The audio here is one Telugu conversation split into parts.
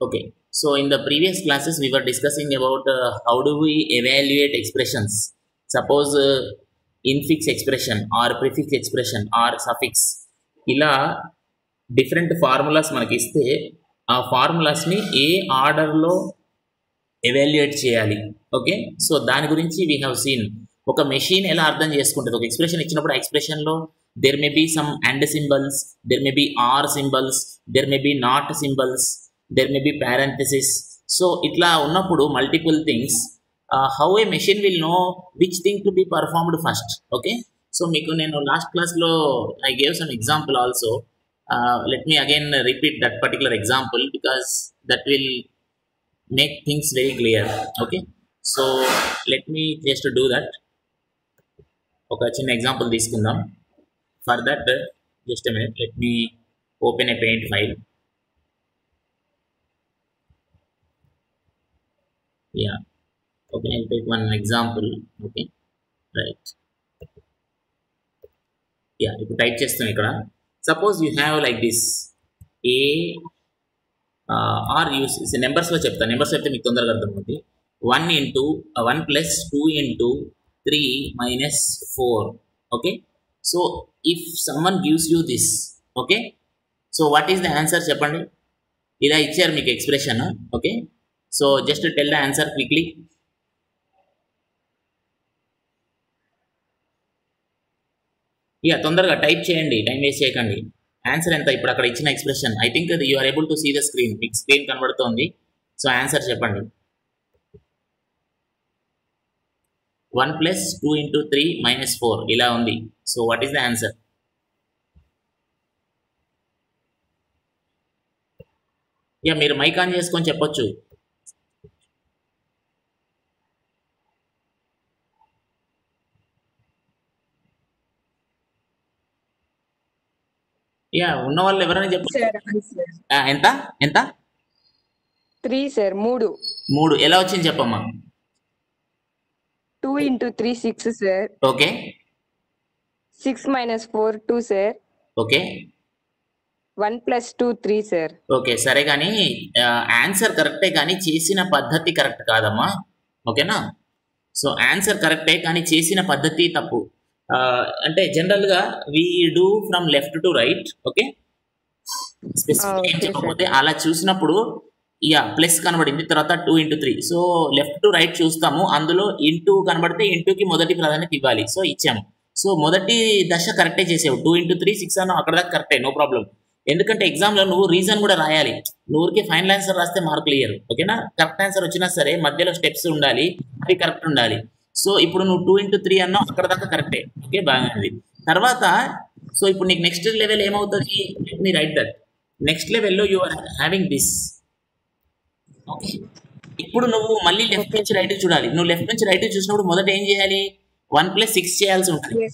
Okay, so in the previous classes, we were discussing about uh, how do we evaluate expressions. Suppose uh, infix expression or prefix expression or suffix. ఇలా డిఫరెంట్ ఫార్ములాస్ మనకి ఇస్తే ఆ ఫార్ములాస్ని ఏ ఆర్డర్లో ఎవాల్యుయేట్ చేయాలి? ఓకే సో దాని గురించి వీ హ్యావ్ సీన్ ఒక మెషిన్ ఎలా అర్థం చేసుకుంటుంది? ఒక ఎక్స్ప్రెషన్ ఇచ్చినప్పుడు ఆ ఎక్స్ప్రెషన్లో there may be some and symbols there may be or symbols there may be not symbols there may be parenthesis so ఇట్లా ఉన్నప్పుడు multiple things how a machine will know which thing to be performed first okay so మీకు నేను లాస్ట్ క్లాస్లో I gave some example also let me again repeat that particular example because that will make things very clear okay so let me just do that ఒక చిన్న ఎగ్జాంపుల్ తీసుకుందాం. For that just minute let me open a paint file ya okay I take one example okay right ya ఇప్పుడు టైప్ చేస్తాం ఇక్కడ. Suppose you have like this A or use నెంబర్స్లో చెప్తాను నెంబర్స్ చెప్తే. మీకు తొందరగా అర్థమవుతుంది one into one plus two into three minus four okay so if someone gives you this okay so what is the answer చెప్పండి. ఇలా ఇచ్చారు మీకు expression okay so just tell the answer quickly ya తొందరగా టైప్ చేయండి టైం వేస్ట్ చేయకండి. ఆన్సర్ ఎంత? ఇప్పుడు అక్కడ ఇచ్చిన ఎక్స్ప్రెషన్ ఐ థింక్ అది you are able to see the screen మీకు స్క్రీన్ కనబడుతోంది. సో ఆన్సర్ చెప్పండి. One plus two into three minus four ఇలా ఉంది. So what is the answer ya మీరు మైక్ ఆన్ చేసుకొని చెప్పొచ్చు. యా ఉన్న వాళ్ళు ఎవరైనా ఆ, ఎంత? ఎంత? త్రీ సార్ మూడు. మూడు. ఎలా వచ్చింది చెప్పమ్మా? Two into three six sir okay. Six minus four two sir okay. One plus two three sir okay సరే కానీ ఆన్సర్ కరెక్టే కానీ చేసిన పద్ధతి కరెక్ట్ కాదమ్మా. ఓకేనా? సో ఆన్సర్ కరెక్టే కానీ చేసిన పద్ధతి తప్పు. అంటే జనరల్గా we do from left to right okay specific ఏం చెప్పకపోతే అలా చూసినప్పుడు యా ప్లస్ కనబడింది తర్వాత two into three so left to right చూస్తాము అందులో ఇంటూ కనబడితే ఇంటూకి మొదటి ప్రాధాన్యత ఇవ్వాలి. సో ఇచ్చాము. సో మొదటి దశ కరెక్టే చేసావు. టూ ఇంటూ త్రీ సిక్స్ అన్న అక్కడ దాకా కరెక్టే నో ప్రాబ్లం ఎందుకంటే ఎగ్జామ్లో నువ్వు రీజన్ కూడా రాయాలి. నువ్వు ఊరికే ఫైనల్ ఆన్సర్ రాస్తే మార్క్ క్లియర్ ఓకేనా కరెక్ట్ ఆన్సర్ వచ్చినా సరే మధ్యలో స్టెప్స్ ఉండాలి అవి కరెక్ట్ ఉండాలి. సో ఇప్పుడు నువ్వు టూ ఇంటూ త్రీ అన్నావు అక్కడ దాకా కరెక్టే ఓకే బాగుంది తర్వాత సో ఇప్పుడు నీకు నెక్స్ట్ లెవెల్ ఏమవుతుంది? మీ రైట్ దట్ నెక్స్ట్ లెవెల్లో you are having this okay ఇప్పుడు నువ్వు మళ్ళీ లెఫ్ట్ నుంచి రైట్ చూడాలి. నువ్వు లెఫ్ట్ నుంచి రైట్ చూసినప్పుడు మొదట ఏం చేయాలి? వన్ ప్లస్ సిక్స్ చేయాల్సి ఉంటుంది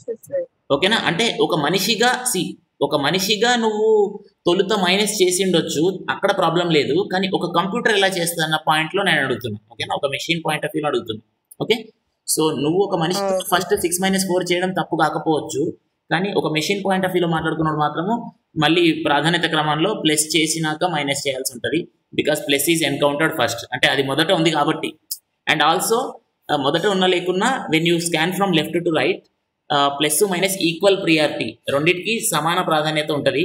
ఓకేనా అంటే ఒక మనిషిగా సి ఒక మనిషిగా నువ్వు తొలుత మైనస్ చేసి ఉండొచ్చు. అక్కడ ప్రాబ్లం లేదు. కానీ ఒక కంప్యూటర్ ఎలా చేస్తుంది అన్న పాయింట్లో నేను అడుగుతున్నా. ఓకేనా ఒక మెషిన్ పాయింట్ ఆఫ్ వ్యూలో అడుగుతున్నా. ఓకే సో నువ్వు ఒక మనిషి. ఫస్ట్ సిక్స్ మైనస్ ఫోర్ చేయడం తప్పు కాకపోవచ్చు. కానీ ఒక మెషిన్ పాయింట్ ఆఫ్ వ్యూలో మాట్లాడుకున్నప్పుడు మాత్రము మళ్ళీ ప్రాధాన్యత క్రమంలో ప్లస్ చేసినాక మైనస్ చేయాల్సి ఉంటుంది. Because plus is encountered first అంటే అది మొదట ఉంది కాబట్టి. అండ్ ఆల్సో మొదట ఉన్న లేకున్నా when you scan from left to right plus minus equal priority రెండింటికి సమాన ప్రాధాన్యత ఉంటుంది.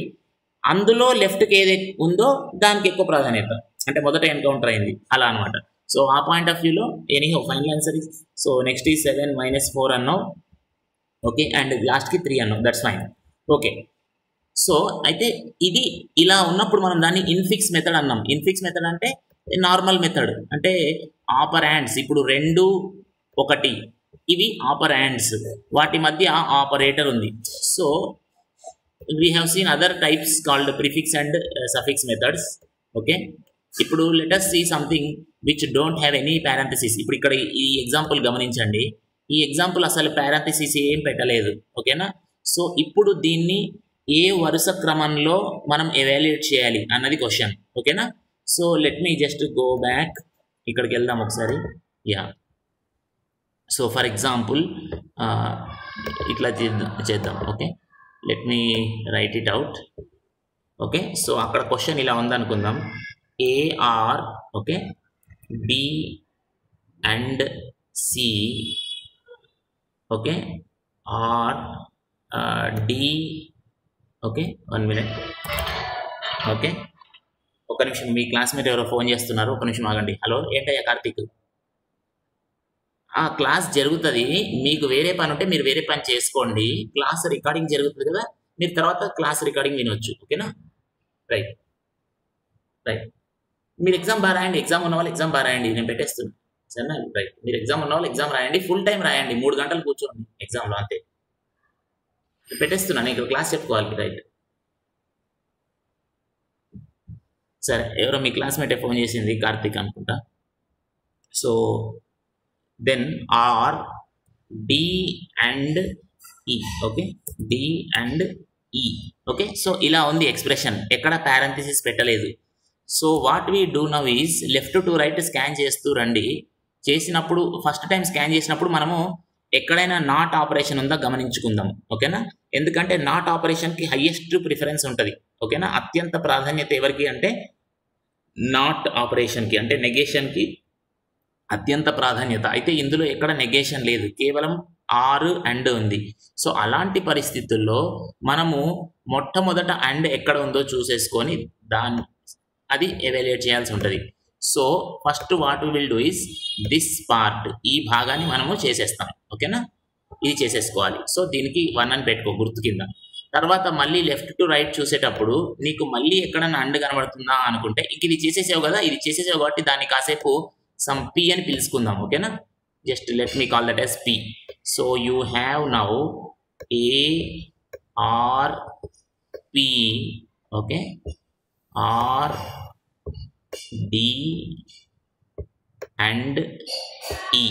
అందులో లెఫ్ట్కి ఏది ఉందో దానికి ఎక్కువ ప్రాధాన్యత. అంటే మొదట ఎన్కౌంటర్ అయింది. అలా అనమాట సో ఆ పాయింట్ ఆఫ్ వ్యూలో any final answer is so next ఈ సెవెన్ మైనస్ ఫోర్ అన్నావు. ఓకే అండ్ లాస్ట్కి త్రీ అన్నావు. దట్స్ ఫైన్ ఓకే సో అయితే ఇది ఇలా ఉన్నప్పుడు మనం దాన్ని ఇన్ఫిక్స్ మెథడ్ అన్నాం. ఇన్ఫిక్స్ మెథడ్ అంటే నార్మల్ మెథడ్ అంటే ఆపర్ హ్యాండ్స్ ఇప్పుడు రెండు ఒకటి. ఇవి ఆపర్ హ్యాండ్స్ వాటి మధ్య ఆపరేటర్ ఉంది. So we have seen other types called prefix and suffix methods okay ఇప్పుడు let's see something which don't have any parenthesis ఇప్పుడు ఇక్కడ ఈ ఎగ్జాంపుల్ గమనించండి. ఈ ఎగ్జాంపుల్ అసలు పారాంథసిస్ ఏం పెట్టలేదు. ఓకేనా సో ఇప్పుడు దీన్ని ఏ వరుస క్రమంలో మనం ఎవాల్యుయేట్ చేయాలి అన్నది క్వశ్చన్ ఓకేనా so let me just go back ఇక్కడికి వెళ్దాం ఒకసారి. యా సో ఫర్ ఎగ్జాంపుల్ ఇట్లా చేద్దాం చేద్దాం. Okay let me write it out okay so అక్కడ క్వశ్చన్ ఇలా ఉందనుకుందాం. A or okay B and C okay or D okay one minute okay ఒక నిమిషం మీ క్లాస్మేట్ ఎవరో ఫోన్ చేస్తున్నారు ఒక నిమిషం ఆగండి. హలో ఏంటయ్యా కార్తీక్? ఆ క్లాస్ జరుగుతుంది. మీకు వేరే పని ఉంటే మీరు వేరే పని చేసుకోండి. క్లాస్ రికార్డింగ్ జరుగుతుంది కదా మీరు తర్వాత క్లాస్ రికార్డింగ్ వినొచ్చు ఓకేనా రైట్ రైట్ మీరు ఎగ్జామ్ బాగా రాయండి ఎగ్జామ్ ఉన్న వాళ్ళు ఎగ్జామ్ బాగా రాయండి నేను పెట్టేస్తున్నాను సరేనా రైట్ మీరు ఎగ్జామ్ ఉన్న వాళ్ళు ఎగ్జామ్ రాయండి ఫుల్ టైం రాయండి మూడు గంటలు కూర్చోండి ఎగ్జామ్లో అంతే. పెట్టేస్తున్నాను ఇక్కడ క్లాస్ చెప్పుకోవాలి రైట్ సరే ఎవరో మీ క్లాస్మేటే ఫోన్ చేసింది కార్తీక్ అనుకుంటా. So then or D and E okay D and E okay so ఇలా ఉంది ఎక్స్ప్రెషన్ ఎక్కడ పారంథిసిస్ పెట్టలేదు. So what we do now is left to right scan చేస్తూ రండి. చేసినప్పుడు ఫస్ట్ టైం స్కాన్ చేసినప్పుడు మనము ఎక్కడైనా నాట్ ఆపరేషన్ ఉందా గమనించుకుందాం. ఓకేనా? ఎందుకంటే నాట్ ఆపరేషన్కి హయ్యెస్ట్ ప్రిఫరెన్స్ ఉంటుంది. ఓకేనా? అత్యంత ప్రాధాన్యత ఎవరికి అంటే నాట్ ఆపరేషన్కి అంటే నెగేషన్కి అత్యంత ప్రాధాన్యత. అయితే ఇందులో ఎక్కడ నెగేషన్ లేదు. కేవలం ఆరు అండ్ ఉంది. సో అలాంటి పరిస్థితుల్లో మనము మొట్టమొదట అండ్ ఎక్కడ ఉందో చూసేసుకొని దాన్ని అది ఎవాల్యుయేట్ చేయాల్సి ఉంటుంది. So first what will do is this part ఈ భాగాన్ని మనము చేసేస్తాం. ఓకేనా ఇది చేసేసుకోవాలి. సో దీనికి వన్ అని పెట్టుకో గుర్తు కింద. తర్వాత మళ్ళీ లెఫ్ట్ టు రైట్ చూసేటప్పుడు నీకు మళ్ళీ ఎక్కడన్నా అండ్ కనబడుతుందా అనుకుంటే ఇంక ఇది చేసేసావు కదా ఇది చేసేసావు కాబట్టి దాన్ని కాసేపు సమ్ పి అని పిలుచుకుందాం. ఓకేనా just let me call that as P so you have now A or P okay or D and E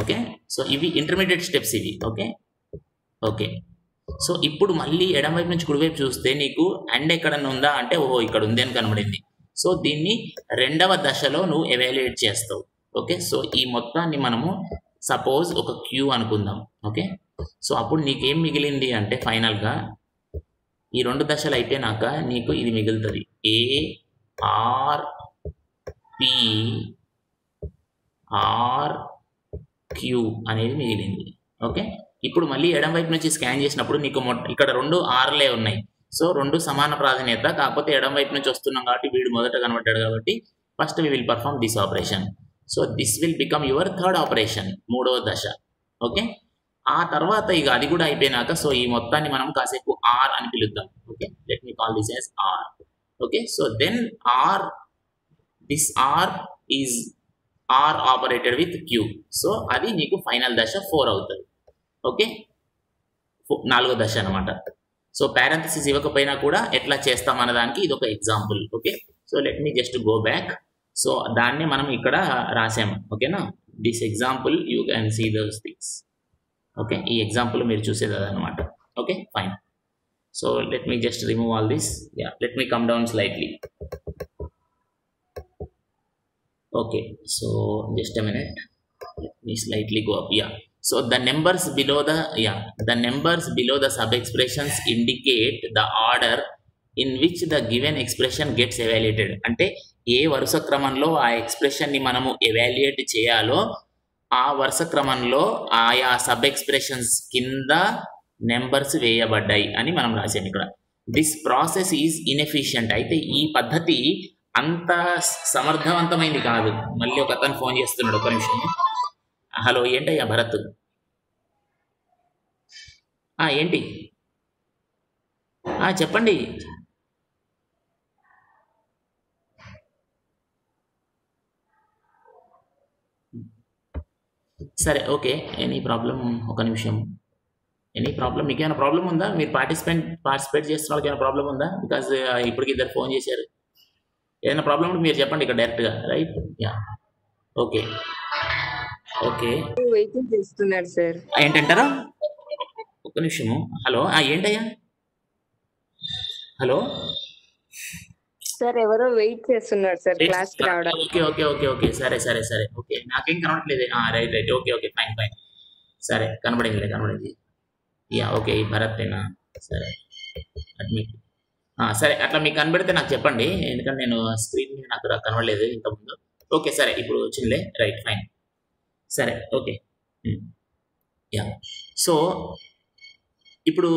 okay so ఇవి ఇంటర్మీడియట్ స్టెప్స్ ఇవి. ఓకే ఓకే సో ఇప్పుడు మళ్ళీ ఎడమవైపు నుంచి కుడివైపు చూస్తే నీకు అండ్ ఎక్కడన్నా ఉందా? అంటే ఓహో ఇక్కడ ఉంది అని కనబడింది. సో దీన్ని రెండవ దశలో నువ్వు ఎవాల్యుయేట్ చేస్తావు. ఓకే సో ఈ మొత్తాన్ని మనము సపోజ్ ఒక క్యూ అనుకుందాం. ఓకే సో అప్పుడు నీకేం మిగిలింది అంటే ఫైనల్గా ఈ రెండు దశలు అయిపోయినాక నీకు ఇది మిగులుతుంది. A or P or Q అనేది మిగిలింది. ఓకే? ఇప్పుడు మళ్ళీ ఎడం వైపు నుంచి స్కాన్ చేసినప్పుడు నీకు ఇక్కడ రెండు ఆర్లే ఉన్నాయి. సో రెండు సమాన ప్రాధాన్యత కాకపోతే ఎడం వైపు నుంచి వస్తున్నాం కాబట్టి వీడు మొదట కనబడ్డాడు కాబట్టి first we will perform this operation. So this will become your third operation మూడవ దశ. ఓకే? ఆ తర్వాత ఇక అది కూడా అయిపోయినాక సో ఈ మొత్తాన్ని మనం కాసేపు ఆర్ అని పిలుద్దాం. Okay let me call this as R okay so then R this R is or operated with Q so అది నీకు ఫైనల్ దశ ఫోర్ అవుతుంది. ఓకే ఫో- నాలుగో దశ అనమాట సో పారంథసిస్ ఇవ్వకపోయినా కూడా ఎట్లా చేస్తాం అన్నదానికి ఇది ఒక example okay so let me just go back so దాన్ని మనం ఇక్కడ రాసాము. ఓకేనా this example you can see those things okay ఈ ఎగ్జాంపుల్ మీరు చూసేది అదనమాట okay fine so let me just remove all this ya let me come down slightly okay so just a minute let me slightly go up yeah so the numbers below the yeah the numbers below the sub expressions indicate the order in which the given expression gets evaluated అంటే ఏ వరుస క్రమంలో ఆ ఎక్స్ప్రెషన్ని మనము ఎవాల్యుయేట్ చేయాలో ఆ వరుస క్రమంలో ఆయా సబ్ ఎక్స్ప్రెషన్స్ కింద నెంబర్స్ వేయబడ్డాయి అని మనం రాసాం ఇక్కడ. దిస్ ప్రాసెస్ ఈజ్ ఇన్ఎఫిషియంట్ అయితే ఈ పద్ధతి అంత సమర్థవంతమైంది కాదు. మళ్ళీ ఒక అతను ఫోన్ చేస్తున్నాడు ఒక నిమిషం. హలో ఏంటయ్యా భరత్? ఏంటి? చెప్పండి. సరే ఓకే ఎనీ ప్రాబ్లం ఒక నిమిషం. ఎనీ ప్రాబ్లం మీకు ఏమైనా ప్రాబ్లం ఉందా? మీరు పార్టిసిపేట్ పార్టిసిపేట్ చేస్తున్న వాళ్ళకి ఏమైనా ప్రాబ్లం ఉందా? బికాజ్ ఇప్పటికి ఇద్దరు ఫోన్ చేశారు. ఏదైనా ప్రాబ్లం ఉంటే మీరు చెప్పండి ఇక్కడ డైరెక్ట్గా right? Ya. Okay. Okay. Waiting చేస్తున్నారు సార్. ఏంటంటారా? ఒక్క నిమిషము. హలో ఏంటయ్యా? హలో? సార్ ఎవరో వెయిట్ చేస్తున్నారు సార్ క్లాస్ రావడానికి ఓకే ఓకే ఓకే ఓకే. సరే సరే సరే. ఓకే నాకేం కనబడట్లేదు. Right right. Okay okay. Fine fine. సరే కనబడింది కనబడింది. యా ఓకే ఈ భరత్ ఏనా సరే అడ్మిట్ సరే అట్లా మీకు కనబడితే నాకు చెప్పండి. ఎందుకంటే నేను స్క్రీన్ మీద నాకు కనబడలేదు ఇంతకుముందు. ఓకే సరే. ఇప్పుడు వచ్చిందిలే. Right fine. సరే ఓకే. యా. సో ఇప్పుడు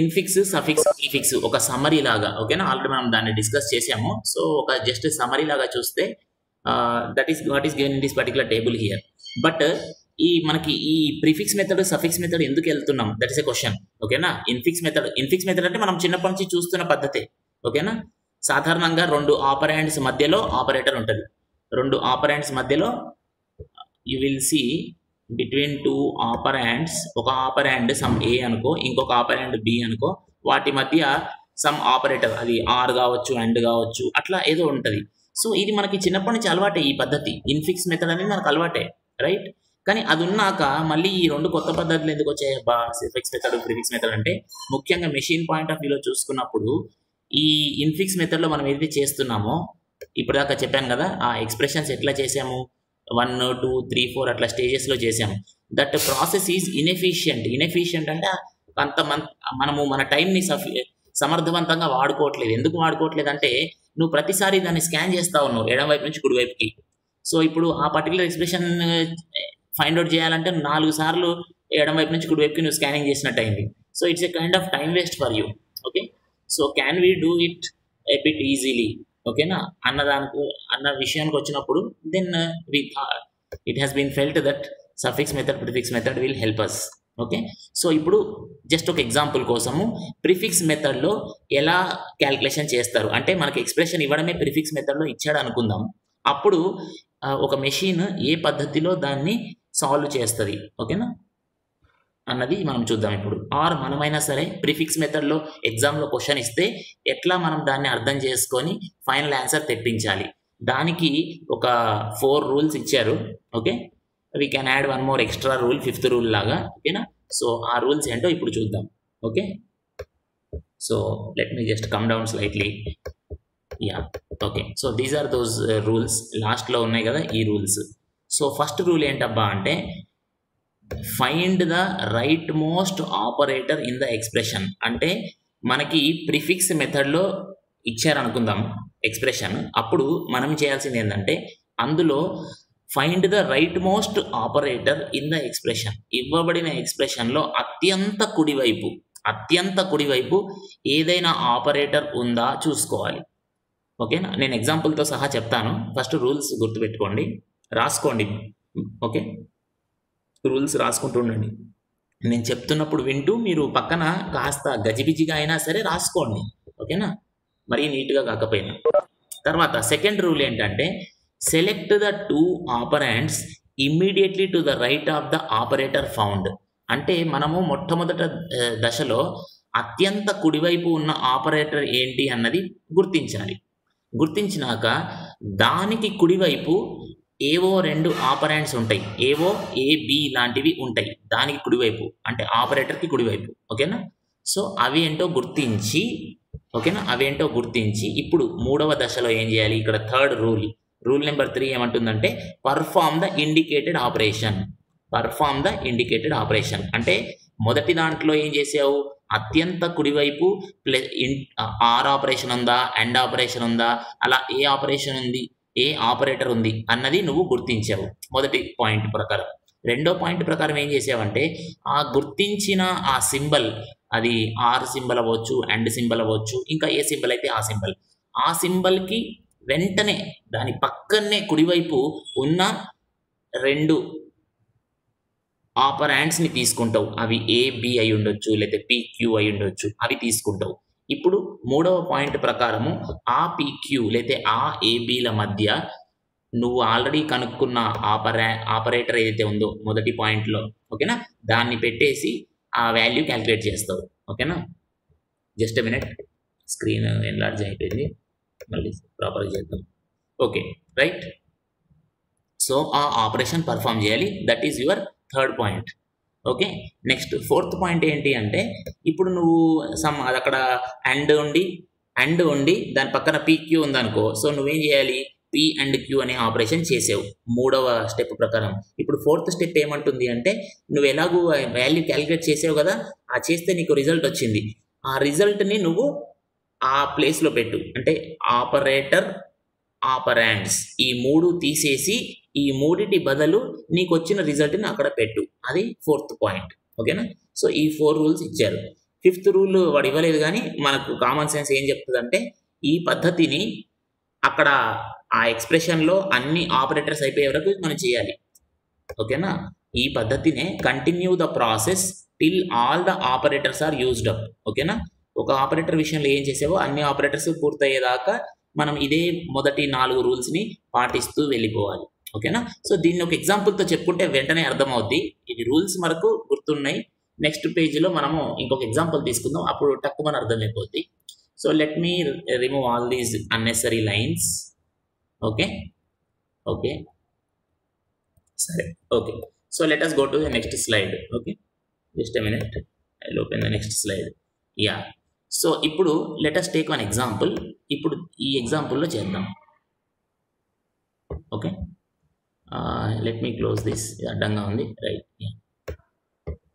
ఇన్ఫిక్స్ సఫిక్స్ ప్రీఫిక్స్ ఒక సమరీ లాగా ఓకేనా ఆల్రెడీ మనం దాన్ని డిస్కస్ చేసాము. సో ఒక జస్ట్ సమరీ లాగా చూస్తే that is what is given in this particular table here but ఈ మనకి ఈ ప్రిఫిక్స్ మెథడ్ సఫిక్స్ మెథడ్ ఎందుకు వెళ్తున్నాం? దట్ ఇస్ ఎ క్వశ్చన్ ఓకేనా ఇన్ఫిక్స్ మెథడ్ ఇన్ఫిక్స్ మెథడ్ అంటే మనం చిన్నప్పటి నుంచి చూస్తున్న పద్ధతే ఓకేనా సాధారణంగా రెండు ఆపరాండ్స్ మధ్యలో ఆపరేటర్ ఉంటుంది. రెండు ఆపరాండ్స్ మధ్యలో you will see between two hands ఒక ఆపర్ హ్యాండ్ సమ్ ఏ అనుకో ఇంకొక ఆపర్ హ్యాండ్ బి అనుకో వాటి మధ్య సమ్ ఆపరేటర్ అది ఆర్ కావచ్చు అండ్ కావచ్చు అట్లా ఏదో ఉంటుంది. సో ఇది మనకి చిన్నప్పటి నుంచి అలవాటే ఈ పద్ధతి. ఇన్ఫిక్స్ మెథడ్ అనేది మనకు అలవాటే రైట్ కానీ అది ఉన్నాక మళ్ళీ ఈ రెండు కొత్త పద్ధతులు ఎందుకు వచ్చాయి? బా సిఫిక్స్ మెథడ్ ప్రిఫిక్స్ మెథడ్ అంటే ముఖ్యంగా మెషిన్ పాయింట్ ఆఫ్ వ్యూలో చూసుకున్నప్పుడు ఈ ఇన్ఫిక్స్ మెథడ్లో మనం ఏదైతే చేస్తున్నామో ఇప్పుడు దాకా చెప్పాను కదా ఆ ఎక్స్ప్రెషన్స్ ఎట్లా చేసాము వన్ టూ త్రీ ఫోర్ అట్లా స్టేజెస్లో చేసాము that process is inefficient inefficient అంటే అంత మన మనము మన టైంని సఫి సమర్థవంతంగా వాడుకోవట్లేదు. ఎందుకు వాడుకోవట్లేదు అంటే నువ్వు ప్రతిసారి దాన్ని స్కాన్ చేస్తా ఉన్నావు ఎడం వైపు నుంచి కుడివైపుకి సో ఇప్పుడు ఆ పర్టికులర్ ఎక్స్ప్రెషన్ ఫైండ్ అవుట్ చేయాలంటే నాలుగు సార్లు ఎడం వైపు నుంచి కుడివైపుకి నువ్వు స్కానింగ్ చేసినట్టు అయింది. So it's a kind of time waste for you okay so can we do it a bit easily ఓకేనా? అన్న దానికి అన్న విషయానికి వచ్చినప్పుడు then we it has been felt that suffix method prefix method will help us okay so ఇప్పుడు జస్ట్ ఒక ఎగ్జాంపుల్ కోసము ప్రిఫిక్స్ మెథడ్లో ఎలా క్యాల్కులేషన్ చేస్తారు? అంటే మనకి ఎక్స్ప్రెషన్ ఇవ్వడమే ప్రిఫిక్స్ మెథడ్లో ఇచ్చాడు అనుకుందాం. అప్పుడు uh, ఒక మెషిన్ ఏ పద్ధతిలో దాన్ని సాల్వ్ చేస్తుంది? ఓకేనా? అన్నది మనం చూద్దాం ఇప్పుడు. ఆర్ మనమైనా సరే ప్రిఫిక్స్ మెథడ్లో ఎగ్జామ్లో క్వశ్చన్ ఇస్తే ఎట్లా మనం దాన్ని అర్థం చేసుకొని ఫైనల్ ఆన్సర్ తెప్పించాలి. దానికి ఒక ఫోర్ రూల్స్ ఇచ్చారు. Okay? We can add one more extra rule fifth rule లాగా. ఓకేనా? సో ఆ రూల్స్ ఏంటో ఇప్పుడు చూద్దాం. Okay? So let me just come down slightly ya okay. So these are those rules లాస్ట్లో ఉన్నాయి కదా ఈ రూల్స్. సో ఫస్ట్ రూల్ ఏంటబ్బా అంటే find the rightmost operator in the expression అంటే మనకి ప్రిఫిక్స్ మెథడ్లో ఇచ్చారనుకుందాం ఎక్స్ప్రెషన్ అప్పుడు మనం చేయాల్సింది ఏంటంటే అందులో find the rightmost operator in the expression ఇవ్వబడిన ఎక్స్ప్రెషన్లో అత్యంత కుడివైపు అత్యంత కుడివైపు ఏదైనా ఆపరేటర్ ఉందా చూసుకోవాలి. ఓకేనా నేను ఎగ్జాంపుల్తో సహా చెప్తాను. ఫస్ట్ రూల్స్ గుర్తుపెట్టుకోండి. రాసుకోండి. ఓకే రూల్స్ రాసుకుంటూ ఉండండి. నేను చెప్తున్నప్పుడు వింటూ మీరు పక్కన కాస్త గజిబిజిగా అయినా సరే రాసుకోండి. ఓకేనా? మరీ నీట్గా కాకపోయినా. తర్వాత సెకండ్ రూల్ ఏంటంటే select the two operands immediately to the right of the operator found అంటే మనము మొట్టమొదట దశలో అత్యంత కుడివైపు ఉన్న ఆపరేటర్ ఏంటి అన్నది గుర్తించాలి. గుర్తించినాక దానికి కుడివైపు ఏవో రెండు ఆపరాండ్స్ ఉంటాయి. ఏవో ఏ బి లాంటివి ఉంటాయి. దానికి కుడివైపు అంటే ఆపరేటర్కి కుడివైపు. ఓకేనా? సో అవి ఏంటో గుర్తించి ఓకేనా? అవేంటో గుర్తించి ఇప్పుడు మూడవ దశలో ఏం చేయాలి? ఇక్కడ third rule. Rule number three ఏమంటుందంటే perform the indicated operation perform the indicated operation అంటే మొదటి దాంట్లో ఏం చేసావు? అత్యంత కుడివైపు ప్లే ఇన్ ఆర్ ఆపరేషన్ ఉందా? అండ్ ఆపరేషన్ ఉందా? అలా ఏ ఆపరేషన్ ఉంది? ఏ ఆపరేటర్ ఉంది అన్నది నువ్వు గుర్తించావు. మొదటి పాయింట్ ప్రకారం. రెండో పాయింట్ ప్రకారం ఏం చేసావంటే ఆ గుర్తించిన ఆ సింబల్ అది ఆర్ సింబల్ అవ్వచ్చు అండ్ సింబల్ అవ్వచ్చు ఇంకా ఏ సింబల్ అయితే ఆ సింబల్. ఆ సింబల్కి వెంటనే దాని పక్కనే కుడివైపు ఉన్న రెండు ఆపరాండ్స్ని తీసుకుంటావు. అవి ఏ బి అయి ఉండొచ్చు లేకపోతే పిక్యూ అయి ఉండొచ్చు. అవి తీసుకుంటావు. ఇప్పుడు మూడవ పాయింట్ ప్రకారము ఆ పిక్యూ లేదా ఆ ఏబిల మధ్య నువ్వు ఆల్రెడీ కనుక్కున్న ఆపరే ఆపరేటర్ ఏదైతే ఉందో మొదటి పాయింట్లో ఓకేనా? దాన్ని పెట్టేసి ఆ వాల్యూ క్యాలిక్యులేట్ చేస్తావు ఓకేనా? జస్ట్ మినిట్ స్క్రీన్ ఎన్లార్జ్ అయిపోయింది. మళ్ళీ ప్రాపర్గా చేద్దాం. ఓకే రైట్ సో ఆ ఆపరేషన్ పర్ఫామ్ చేయాలి. That is your third point okay? Next fourth point ఏంటి అంటే ఇప్పుడు నువ్వు సమ్ అది అక్కడ అండ్ ఉండి అండ్ ఉండి దాని పక్కన పీక్యూ ఉందనుకో సో నువ్వేం చేయాలి? పి అండ్ క్యూ అనే ఆపరేషన్ చేసావు మూడవ స్టెప్ ప్రకారం. ఇప్పుడు ఫోర్త్ స్టెప్ ఏమంటుంది అంటే నువ్వు ఎలాగూ వాల్యూ క్యాలిక్యులేట్ చేసావు కదా ఆ చేస్తే నీకు రిజల్ట్ వచ్చింది. ఆ రిజల్ట్ని నువ్వు ఆ ప్లేస్లో పెట్టు అంటే ఆపరేటర్ ఆపరాండ్స్. ఈ మూడు తీసేసి ఈ మూడిటి బదులు నీకు వచ్చిన రిజల్ట్ని అక్కడ పెట్టు. అది ఫోర్త్ పాయింట్. ఓకేనా? సో ఈ ఫోర్ రూల్స్ ఇచ్చారు. ఫిఫ్త్ రూల్ వాడు ఇవ్వలేదు కానీ మనకు కామన్ సెన్స్ ఏం చెప్తుందంటే ఈ పద్ధతిని అక్కడ ఆ ఎక్స్ప్రెషన్లో అన్ని ఆపరేటర్స్ అయిపోయే వరకు మనం చేయాలి. ఓకేనా? ఈ పద్ధతినే continue the process till all the operators are used up. ఓకేనా? ఒక ఆపరేటర్ విషయంలో ఏం చేసావో అన్ని ఆపరేటర్స్ పూర్తయ్యేదాకా మనం ఇదే మొదటి నాలుగు రూల్స్ని పాటిస్తూ వెళ్ళిపోవాలి. ఓకేనా? సో దీన్ని ఒక ఎగ్జాంపుల్తో చెప్పుకుంటే వెంటనే అర్థమవుద్ది. ఇది రూల్స్ మనకు గుర్తున్నాయి. నెక్స్ట్ పేజీలో మనము ఇంకొక ఎగ్జాంపుల్ తీసుకుందాం. అప్పుడు తక్కువ మన అర్థమైపోద్ది. So let me remove all these unnecessary lines okay? Okay? సరే. Okay. So let us go to the next slide okay? Just a minute I open the next slide ya so ఇప్పుడు let us take one example ఇప్పుడు ఈ ఎగ్జాంపుల్లో చేద్దాం. Okay let me close this అడ్డంగా ఉంది. రైట్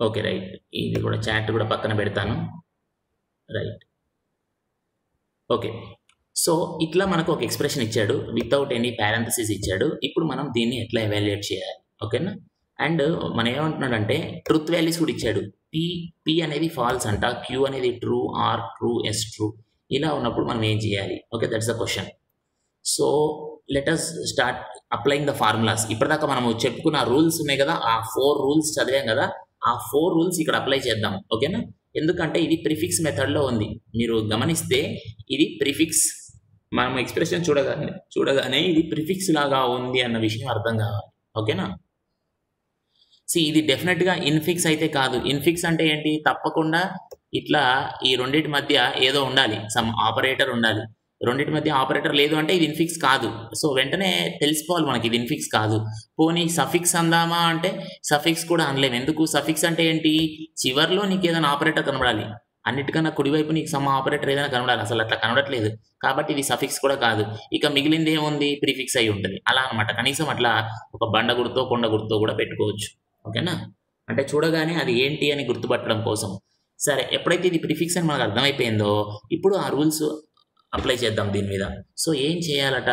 ఓకే రైట్ ఇది కూడా చాట్ కూడా పక్కన పెడతాను. రైట్ ఓకే సో ఇట్లా మనకు ఒక ఎక్స్ప్రెషన్ ఇచ్చాడు. వితౌట్ ఎనీ పారంథసిస్ ఇచ్చాడు. ఇప్పుడు మనం దీన్ని ఎట్లా ఎవాల్యుయేట్ చేయాలి? ఓకేనా అండ్ మనం ఏమంటున్నాడంటే ట్రూత్ వాల్యూస్ కూడా ఇచ్చాడు. పి పి అనేది ఫాల్స్ అంట. క్యూ అనేది true or true S true ఇలా ఉన్నప్పుడు మనం ఏం చేయాలి? Okay that's the question so let us start applying the formulas ఇప్పటిదాకా మనం చెప్పుకున్న రూల్స్ ఉన్నాయి కదా ఆ ఫోర్ రూల్స్ చదివాం కదా ఆ ఫోర్ రూల్స్ ఇక్కడ అప్లై చేద్దాం. ఓకేనా ఎందుకంటే ఇది ప్రిఫిక్స్ మెథడ్లో ఉంది. మీరు గమనిస్తే ఇది ప్రిఫిక్స్ మనం ఎక్స్ప్రెషన్ చూడగానే చూడగానే ఇది ప్రిఫిక్స్ లాగా ఉంది అన్న విషయం అర్థం కావాలి. ఓకేనా సి ఇది డెఫినెట్గా ఇన్ఫిక్స్ అయితే కాదు. ఇన్ఫిక్స్ అంటే ఏంటి? తప్పకుండా ఇట్లా ఈ రెండింటి మధ్య ఏదో ఉండాలి. సమ్ ఆపరేటర్ ఉండాలి. రెండింటి మధ్య ఆపరేటర్ లేదు అంటే ఇది ఇన్ఫిక్స్ కాదు. సో వెంటనే తెలిసిపోవాలి మనకి ఇది ఇన్ఫిక్స్ కాదు. పోనీ సఫిక్స్ అందామా అంటే సఫిక్స్ కూడా అనలేము ఎందుకు? సఫిక్స్ అంటే ఏంటి? చివర్లో నీకు ఏదైనా ఆపరేటర్ కనబడాలి. అన్నిటికన్నా కుడివైపు నీకు సమ ఆపరేటర్ ఏదైనా కనబడాలి. అసలు అట్లా కనబడట్లేదు. కాబట్టి ఇది సఫిక్స్ కూడా కాదు. ఇక మిగిలింది ఏముంది? ప్రిఫిక్స్ అయి ఉంటుంది. అలా అనమాట కనీసం అట్లా ఒక బండ గుర్తో కొండ గుర్తో కూడా పెట్టుకోవచ్చు. ఓకేనా? అంటే చూడగానే అది ఏంటి అని గుర్తుపట్టడం కోసం. సరే ఎప్పుడైతే ఇది ప్రిఫిక్స్ అని మనకు అర్థమైపోయిందో ఇప్పుడు ఆ రూల్స్ అప్లై చేద్దాం దీని మీద. సో ఏం చేయాలట?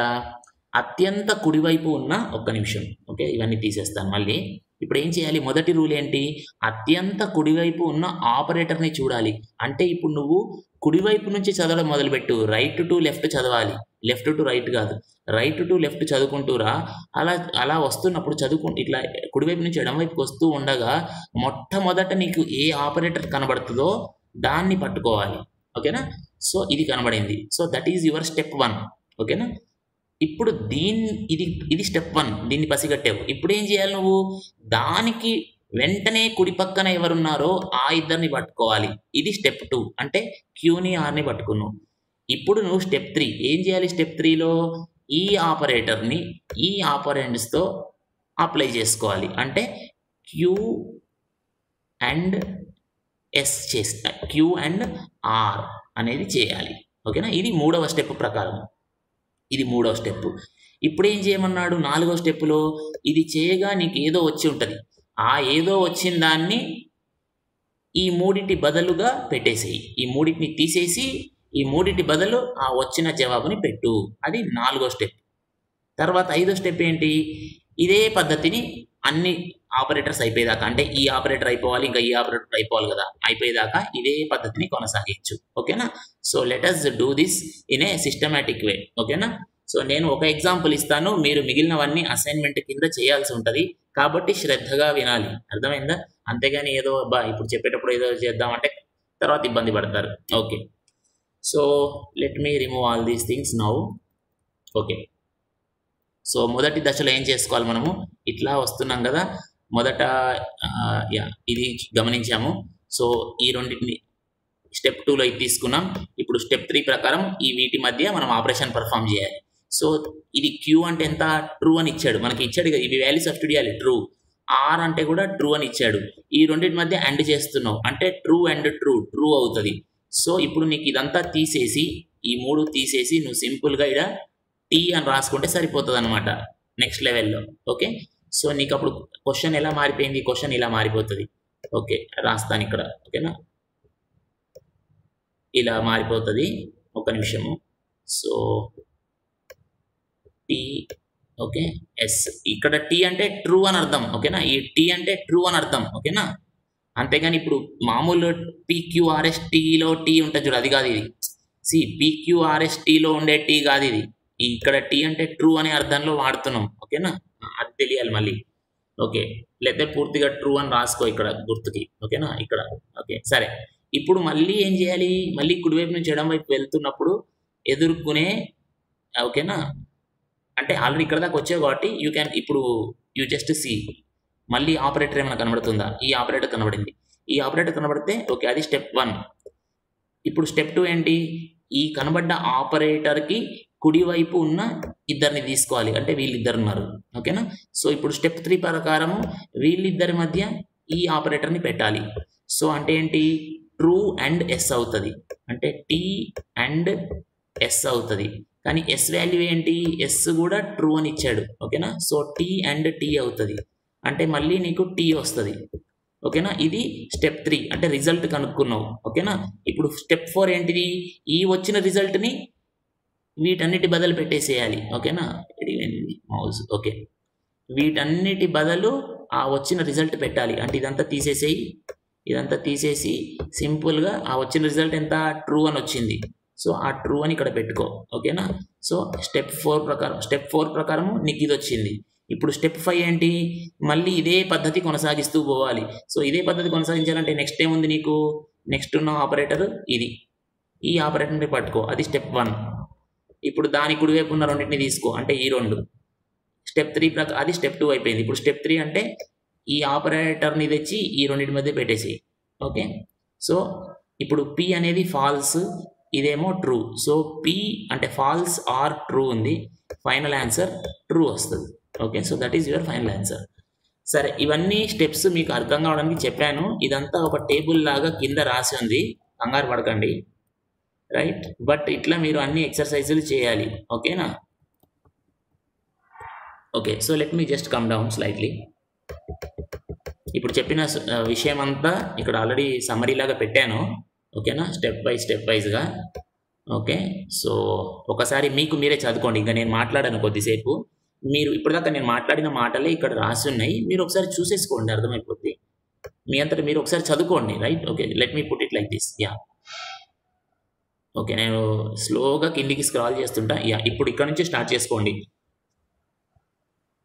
అత్యంత కుడివైపు ఉన్న ఒక్క నిమిషం. ఓకే ఇవన్నీ తీసేస్తాను మళ్ళీ. ఇప్పుడు ఏం చేయాలి? మొదటి రూల్ ఏంటి? అత్యంత కుడివైపు ఉన్న ఆపరేటర్ని చూడాలి. అంటే ఇప్పుడు నువ్వు కుడివైపు నుంచి చదవడం మొదలుపెట్టు. రైట్ టు లెఫ్ట్ చదవాలి. లెఫ్ట్ టు రైట్ కాదు. రైట్ టు లెఫ్ట్ చదువుకుంటూరా అలా అలా వస్తున్నప్పుడు చదువుకుంటూ ఇట్లా కుడివైపు నుంచి ఎడమవైపుకి వస్తూ ఉండగా మొట్టమొదట నీకు ఏ ఆపరేటర్ కనబడుతుందో దాన్ని పట్టుకోవాలి. ఓకేనా? సో ఇది కనబడింది. So that is your step one ఓకేనా? ఇప్పుడు దీన్ని ఇది ఇది స్టెప్ వన్ దీన్ని పసిగట్టావు. ఇప్పుడు ఏం చేయాలి నువ్వు? దానికి వెంటనే కుడి పక్కన ఎవరున్నారో ఆ ఇద్దరిని పట్టుకోవాలి. ఇది స్టెప్ టూ అంటే క్యూని ఆర్ని పట్టుకున్నావు. ఇప్పుడు నువ్వు స్టెప్ త్రీ ఏం చేయాలి స్టెప్ త్రీలో ఈ ఆపరేటర్ని ఈ ఆపరెంట్స్తో అప్లై చేసుకోవాలి. అంటే క్యూ అండ్ ఎస్ చేస్తా క్యూ అండ్ ఆర్ అనేది చేయాలి. ఓకేనా? ఇది మూడవ స్టెప్ ప్రకారం. ఇది మూడో స్టెప్. ఇప్పుడు ఏం చేయమన్నాడు? నాలుగో స్టెప్లో ఇది చేయగా నీకు ఏదో వచ్చి ఉంటుంది. ఆ ఏదో వచ్చిన దాన్ని ఈ మూడింటి బదులుగా పెట్టేసేయి. ఈ మూడింటిని తీసేసి ఈ మూడింటి బదులు ఆ వచ్చిన జవాబుని పెట్టు. అది నాలుగో స్టెప్. తర్వాత ఐదో స్టెప్ ఏంటి? ఇదే పద్ధతిని అన్ని ఆపరేటర్స్ అయిపోయేదాకా అంటే ఈ ఆపరేటర్ అయిపోవాలి ఇంకా ఈ ఆపరేటర్ అయిపోవాలి కదా అయిపోయేదాకా ఇదే పద్ధతిని కొనసాగించు. ఓకేనా? So let us do this in a systematic way ఓకేనా? సో నేను ఒక ఎగ్జాంపుల్ ఇస్తాను. మీరు మిగిలినవన్నీ అసైన్మెంట్ కింద చేయాల్సి ఉంటుంది. కాబట్టి శ్రద్ధగా వినాలి. అర్థమైందా? అంతేగాని ఏదో బా ఇప్పుడు చెప్పేటప్పుడు ఏదో చేద్దామంటే తర్వాత ఇబ్బంది పడతారు. Okay. So let me remove all these things now okay. So మొదటి దశలో ఏం చేసుకోవాలి మనము? ఇట్లా వస్తున్నాం కదా మొదట యా ఇది గమనించాము. సో ఈ రెండింటిని స్టెప్ టూలో ఇది తీసుకున్నాం. ఇప్పుడు స్టెప్ త్రీ ప్రకారం ఈ వీటి మధ్య మనం ఆపరేషన్ పర్ఫామ్ చేయాలి. సో ఇది క్యూ అంటే ఎంత? ట్రూ అని ఇచ్చాడు. మనకి ఇచ్చాడు కదా ఇవి వాల్యూస్ ఆఫ్ చేయాలి ట్రూ. ఆర్ అంటే కూడా ట్రూ అని ఇచ్చాడు. ఈ రెండింటి మధ్య అండ్ చేస్తున్నావు. అంటే ట్రూ అండ్ ట్రూ ట్రూ అవుతుంది. సో ఇప్పుడు నీకు ఇదంతా తీసేసి ఈ మూడు తీసేసి నువ్వు సింపుల్గా ఇక్కడ టీ అని రాసుకుంటే సరిపోతుంది అనమాట నెక్స్ట్ లెవెల్లో. ఓకే? సో నీకు అప్పుడు క్వశ్చన్ ఎలా మారిపోయింది? క్వశ్చన్ ఇలా మారిపోతుంది. ఓకే రాస్తాను ఇక్కడ ఓకేనా? ఇలా మారిపోతుంది ఒక నిమిషము. So T okay S. ఇక్కడ టీ అంటే ట్రూ అని అర్థం ఓకేనా? ఈ టీ అంటే ట్రూ అని అర్థం ఓకేనా? అంతేగాని ఇప్పుడు మామూలు పీక్యూఆర్ఎస్ టీలో టీ ఉంటుంది చూడు అది కాదు ఇది. సి పీక్యూఆర్ఎస్ టీలో ఉండే టీ కాదు ఇది. ఇక్కడ టీ అంటే ట్రూ అనే అర్థంలో వాడుతున్నాం ఓకేనా? అది తెలియాలి మళ్ళీ. ఓకే. లేకపోతే పూర్తిగా ట్రూ అని రాసుకో ఇక్కడ గుర్తుకి. ఓకేనా? ఇక్కడ. ఓకే. సరే. ఇప్పుడు మళ్ళీ ఏం చేయాలి? మళ్ళీ కుడివైపు నుంచి ఎడం వైపు వెళ్తున్నప్పుడు ఎదుర్కొనే ఓకేనా? అంటే ఆల్రెడీ ఇక్కడ దాకా వచ్చావు కాబట్టి యూ క్యాన్ ఇప్పుడు యూ జస్ట్ సి మళ్ళీ ఆపరేటర్ ఏమైనా కనబడుతుందా? ఈ ఆపరేటర్ కనబడింది. ఈ ఆపరేటర్ కనబడితే ఓకే అది స్టెప్ వన్ ఇప్పుడు స్టెప్ టూ ఏంటి? ఈ కనబడ్డ ఆపరేటర్కి కుడివైపు ఉన్న ఇద్దరిని తీసుకోవాలి. అంటే వీళ్ళిద్దరు ఉన్నారు. ఓకేనా? సో ఇప్పుడు స్టెప్ త్రీ ప్రకారము వీళ్ళిద్దరి మధ్య ఈ ఆపరేటర్ని పెట్టాలి. సో అంటే ఏంటి? ట్రూ అండ్ ఎస్ అవుతుంది. అంటే టీ అండ్ ఎస్ అవుతుంది. కానీ ఎస్ వాల్యూ ఏంటి? ఎస్ కూడా ట్రూ అని ఇచ్చాడు. ఓకేనా? సో టీ అండ్ టీ అవుతుంది. అంటే మళ్ళీ నీకు టీ వస్తుంది. ఓకేనా? ఇది స్టెప్ త్రీ. అంటే రిజల్ట్ కనుక్కున్నావు. ఓకేనా? ఇప్పుడు స్టెప్ ఫోర్ ఏంటిది? ఈ వచ్చిన రిజల్ట్ని వీటన్నిటి బదులు పెట్టేసేయాలి. ఓకేనా? Mouse okay. వీటన్నిటి బదులు ఆ వచ్చిన రిజల్ట్ పెట్టాలి. అంటే ఇదంతా తీసేసేయి. ఇదంతా తీసేసి సింపుల్గా ఆ వచ్చిన రిజల్ట్ ఎంత? ట్రూ అని వచ్చింది. సో ఆ ట్రూ అని ఇక్కడ పెట్టుకో. ఓకేనా? సో స్టెప్ ఫోర్ ప్రకారం స్టెప్ ఫోర్ ప్రకారము నీకు ఇది వచ్చింది. ఇప్పుడు స్టెప్ ఫైవ్ ఏంటి? మళ్ళీ ఇదే పద్ధతి కొనసాగిస్తూ పోవాలి. సో ఇదే పద్ధతి కొనసాగించాలంటే నెక్స్ట్ ఏముంది నీకు? నెక్స్ట్ ఉన్న ఆపరేటర్ ఇది. ఈ ఆపరేటర్ని పట్టుకో. అది స్టెప్ వన్. ఇప్పుడు దాని కుడివైపు ఉన్న రెండింటిని తీసుకో అంటే ఈ రెండు. స్టెప్ త్రీ ప్రక అది స్టెప్ టూ అయిపోయింది. ఇప్పుడు స్టెప్ త్రీ అంటే ఈ ఆపరేటర్ని తెచ్చి ఈ రెండింటి మధ్య పెట్టేసి ఓకే సో ఇప్పుడు పి అనేది ఫాల్స్ ఇదేమో ట్రూ సో పి అంటే ఫాల్స్ ఆర్ ట్రూ ఉంది. ఫైనల్ ఆన్సర్ ట్రూ వస్తుంది. Okay so that is your final answer సరే ఇవన్నీ స్టెప్స్ మీకు అర్థం కావడానికి చెప్పాను. ఇదంతా ఒక టేబుల్ లాగా కింద రాసి ఉంది. కంగారు పడకండి. రైట్ బట్ ఇట్లా మీరు అన్ని ఎక్సర్సైజులు చేయాలి. ఓకేనా okay so let me just come down slightly ఇప్పుడు చెప్పిన విషయం అంతా ఇక్కడ ఆల్రెడీ సమ్మరీ లాగా పెట్టాను. ఓకేనా స్టెప్ బై స్టెప్ వైజ్గా ఓకే సో ఒకసారి మీకు మీరే చదువుకోండి. ఇంకా నేను మాట్లాడాను కొద్దిసేపు. మీరు ఇప్పటిదాకా నేను మాట్లాడిన మాటలే ఇక్కడ రాసి ఉన్నాయి మీరు ఒకసారి చూసేసుకోండి అర్థమైపోద్ది. మీ అంతటా మీరు ఒకసారి చదువుకోండి right okay let me put it like this ya okay నేను స్లోగా కిందికి స్క్రాల్ చేస్తుంటా. యా ఇప్పుడు ఇక్కడ నుంచి స్టార్ట్ చేసుకోండి.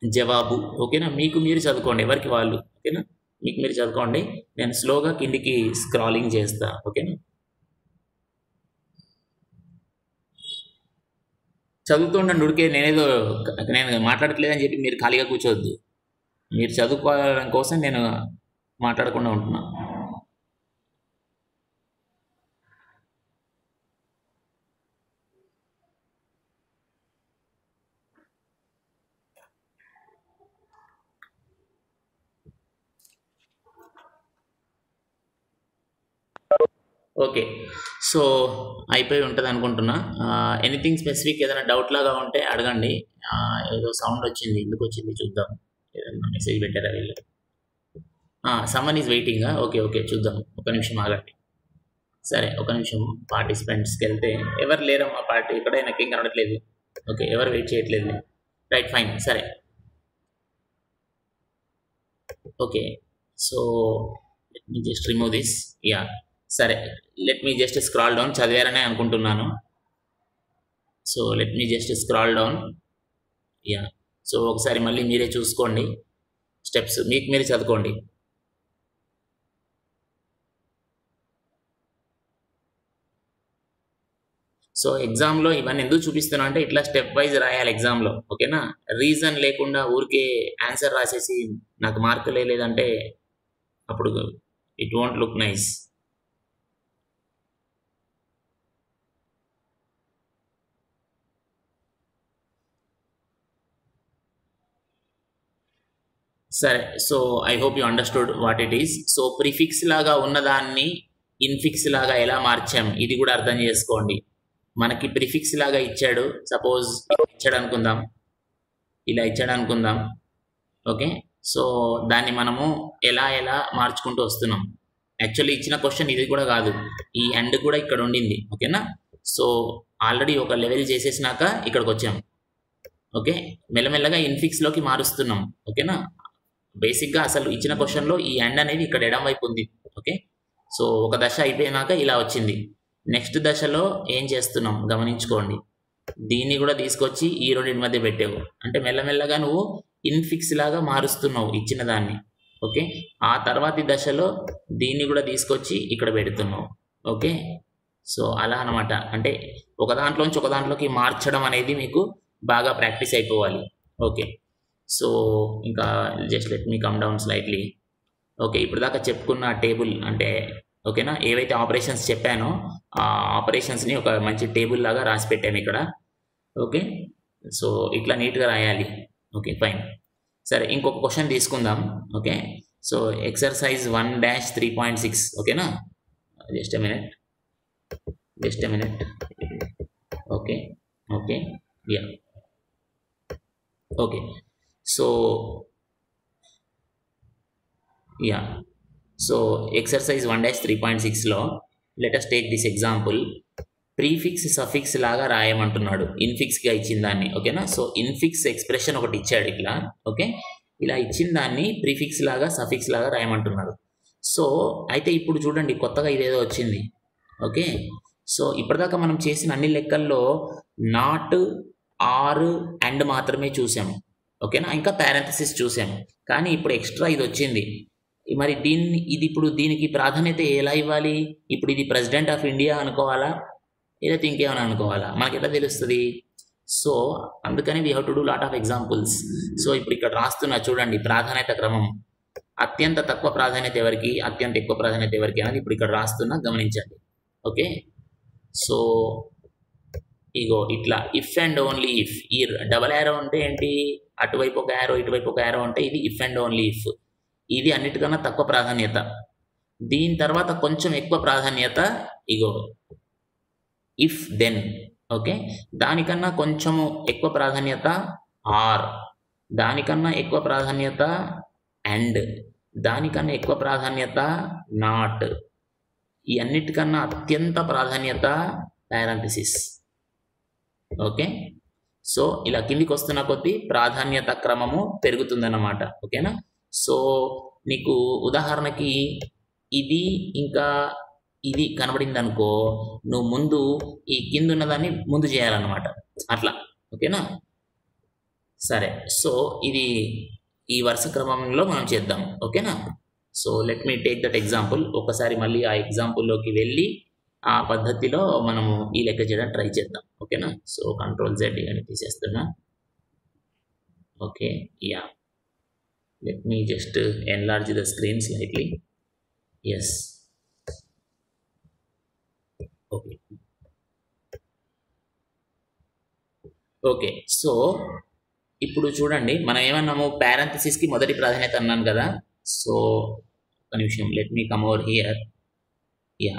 జవాబు ఓకేనా? మీకు మీరు చదువుకోండి ఎవరికి వాళ్ళు ఓకేనా? మీకు మీరు చదువుకోండి. నేను స్లోగా కిందికి స్క్రాలింగ్ చేస్తా ఓకేనా? చదువుతుండండి ఉడికే. నేనేదో నేను మాట్లాడట్లేదని చెప్పి మీరు ఖాళీగా కూర్చోవద్దు. మీరు చదువుకోవడం కోసం నేను మాట్లాడకుండా ఉంటున్నా. ఓకే. సో అయిపోయి ఉంటుంది అనుకుంటున్నా. ఎనీథింగ్ స్పెసిఫిక్ ఏదైనా డౌట్ లాగా ఉంటే అడగండి. ఏదో సౌండ్ వచ్చింది ఎందుకు వచ్చింది చూద్దాం. ఏదైనా మెసేజ్ పెట్టారా వీళ్ళు? Someone is waiting okay okay చూద్దాం. ఒక నిమిషం ఆగండి. సరే ఒక నిమిషం. పార్టిసిపెంట్స్కి వెళ్తే ఎవరు లేరమ్మా పార్టీ ఇక్కడ నాకేం కనడట్లేదు ఓకే ఎవరు వెయిట్ చేయట్లేదు? రైట్ ఫైన్ సరే. Okay. So let me just remove this ya సరే let me just scroll down చదివారనే అనుకుంటున్నాను. So let me just scroll down ya so ఒకసారి మళ్ళీ మీరే చూసుకోండి. స్టెప్స్ మీకు మీరే చదువుకోండి. సో ఎగ్జామ్లో ఇవన్నీ ఎందుకు చూపిస్తున్నా అంటే ఇట్లా స్టెప్ వైజ్ రాయాలి ఎగ్జామ్లో ఓకేనా రీజన్ లేకుండా ఊరికే ఆన్సర్ రాసేసి నాకు మార్కులే లేదంటే అప్పుడు ఇట్ వోంట్ లుక్ నైస్ సరే so I hope you understood what it is so prefix లాగా ఉన్నదాన్ని ఇన్ఫిక్స్ లాగా ఎలా మార్చాం ఇది కూడా అర్థం చేసుకోండి. మనకి ప్రిఫిక్స్ లాగా ఇచ్చాడు సపోజ్ ఇచ్చాడు అనుకుందాం ఇలా ఇచ్చాడు అనుకుందాం ఓకే సో దాన్ని మనము ఎలా ఎలా మార్చుకుంటూ వస్తున్నాం. యాక్చువల్లీ ఇచ్చిన క్వశ్చన్ ఇది కూడా కాదు. ఈ ఎండ్ కూడా ఇక్కడ ఉండింది. ఓకేనా సో ఆల్రెడీ ఒక లెవెల్ చేసేసినాక ఇక్కడికి వచ్చాం. ఓకే మెల్లమెల్లగా ఇన్ఫిక్స్లోకి మారుస్తున్నాం. ఓకేనా బేసిక్గా అసలు ఇచ్చిన క్వశ్చన్లో ఈ ఎండ్ అనేది ఇక్కడ ఎడం వైపు ఉంది. ఓకే? సో ఒక దశ అయిపోయినాక ఇలా వచ్చింది. నెక్స్ట్ దశలో ఏం చేస్తున్నాం? గమనించుకోండి. దీన్ని కూడా తీసుకొచ్చి ఈ రెండింటి మధ్య పెట్టావు. అంటే మెల్లమెల్లగా నువ్వు ఇన్ఫిక్స్ లాగా మారుస్తున్నావు ఇచ్చిన దాన్ని. ఓకే? ఆ తర్వాతి దశలో దీన్ని కూడా తీసుకొచ్చి ఇక్కడ పెడుతున్నావు. ఓకే? సో అలా అనమాట అంటే ఒక దాంట్లోంచి ఒక దాంట్లోకి మార్చడం అనేది మీకు బాగా ప్రాక్టీస్ అయిపోవాలి. ఓకే? సో ఇంకా just let me come down slightly okay ఇప్పుడు దాకా చెప్పుకున్న టేబుల్ అంటే ఓకేనా? ఏవైతే ఆపరేషన్స్ చెప్పానో ఆ ఆపరేషన్స్ని ఒక మంచి టేబుల్ లాగా రాసి పెట్టాను ఇక్కడ. ఓకే? సో ఇట్లా నీట్గా రాయాలి. ఓకే ఫైన్ సరే ఇంకొక క్వశ్చన్ తీసుకుందాం. Okay? So exercise one dash three point six ఓకేనా? Just a minute just a minute okay? Okay? Ya okay. So ya so exercise one dash three point సిక్స్లో let us take this example prefix suffix లాగా రాయమంటున్నాడు. ఇన్ఫిక్స్గా ఇచ్చిన దాన్ని ఓకేనా సో ఇన్ఫిక్స్ ఎక్స్ప్రెషన్ ఒకటి ఇచ్చాడు ఇట్లా ఓకే ఇలా ఇచ్చిన దాన్ని ప్రీఫిక్స్ లాగా సఫిక్స్ లాగా రాయమంటున్నాడు. సో అయితే ఇప్పుడు చూడండి కొత్తగా ఇదేదో వచ్చింది ఓకే సో ఇప్పటిదాకా మనం చేసిన అన్ని లెక్కల్లో నాట్ ఆర్ అండ్ మాత్రమే చూసాము. ఓకేనా ఇంకా పారాంథసిస్ చూసాము కానీ ఇప్పుడు ఎక్స్ట్రా ఇది వచ్చింది. మరి దీన్ని ఇది ఇప్పుడు దీనికి ప్రాధాన్యత ఎలా ఇవ్వాలి? ఇప్పుడు ఇది ప్రెసిడెంట్ ఆఫ్ ఇండియా అనుకోవాలా? లేకపోతే ఇంకేమైనా అనుకోవాలా? మనకి ఎట్లా తెలుస్తుంది? సో అందుకని we have to do lot of examples so ఇప్పుడు ఇక్కడ రాస్తున్నా చూడండి ప్రాధాన్యత క్రమం. అత్యంత తక్కువ ప్రాధాన్యత ఎవరికి? అత్యంత ఎక్కువ ప్రాధాన్యత ఎవరికి? అనేది ఇప్పుడు ఇక్కడ రాస్తున్నా గమనించండి. ఓకే? సో ఇగో ఇట్లా ఇఫ్ అండ్ ఓన్లీ ఇఫ్ ఈ డబల్ యారో అంటే ఏంటి? అటువైపు ఒక యారో ఇటువైపు ఒక యారో అంటే ఇది ఇఫ్ అండ్ ఓన్లీ ఇఫ్ ఇది అన్నిటికన్నా తక్కువ ప్రాధాన్యత. దీని తర్వాత కొంచెం ఎక్కువ ప్రాధాన్యత ఇగో ఇఫ్ దెన్ ఓకే? దానికన్నా కొంచెము ఎక్కువ ప్రాధాన్యత ఆర్ దానికన్నా ఎక్కువ ప్రాధాన్యత అండ్ దానికన్నా ఎక్కువ ప్రాధాన్యత నాట్ ఈ అన్నిటికన్నా అత్యంత ప్రాధాన్యత పారాంథసిస్ ఓకే? సో ఇలా కిందికి వస్తున్న కొద్దీ ప్రాధాన్యత క్రమము పెరుగుతుందన్నమాట. ఓకేనా? సో నీకు ఉదాహరణకి ఇది ఇంకా ఇది కనబడింది అనుకో నువ్వు ముందు ఈ కింద ఉన్నదాన్ని ముందు చేయాలన్నమాట. అట్లా. ఓకేనా? సరే. సో ఇది ఈ వరుస క్రమంలో మనం చేద్దాం. ఓకేనా? So let me take that example ఒకసారి మళ్ళీ ఆ ఎగ్జాంపుల్లోకి వెళ్ళి ఆ పద్ధతిలో మనము ఈ లెక్క చేయడం ట్రై చేద్దాం. ఓకేనా? సో కంట్రోల్ జెడ్ అని తీసేస్తున్నా. Okay ya let me just enlarge the screen slightly yes okay okay so ఇప్పుడు చూడండి మనం ఏమన్నాము? పారాంథసిస్కి మొదటి ప్రాధాన్యత అన్నాను కదా. సో ఒక నిమిషం let me come over here ya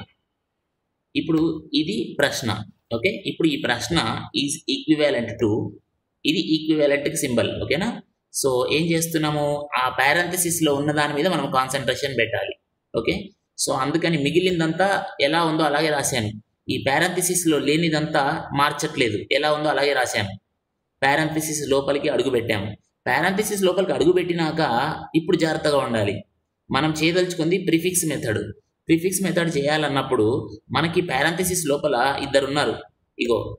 ఇప్పుడు ఇది ప్రశ్న ఓకే? ఇప్పుడు ఈ ప్రశ్న ఈజ్ ఈక్వివాలెంట్ టు ఇది ఈక్వివాలెంట్కి సింబల్ ఓకేనా? సో ఏం చేస్తున్నాము? ఆ పారాంథసిస్లో ఉన్న దాని మీద మనం కాన్సన్ట్రేషన్ పెట్టాలి ఓకే? సో అందుకని మిగిలిందంతా ఎలా ఉందో అలాగే రాశాను. ఈ పారాంథసిస్లో లేనిదంతా మార్చట్లేదు. ఎలా ఉందో అలాగే రాశాను. పారాంథసిస్ లోపలికి అడుగు పెట్టాము. పారాంథసిస్ లోపలికి అడుగు పెట్టినాక ఇప్పుడు జాగ్రత్తగా ఉండాలి. మనం చేయదలుచుకుంది ప్రిఫిక్స్ మెథడ్ ప్రిఫిక్స్ మెథడ్ చేయాలన్నప్పుడు మనకి పారాంథసిస్ లోపల ఇద్దరు ఉన్నారు ఇగో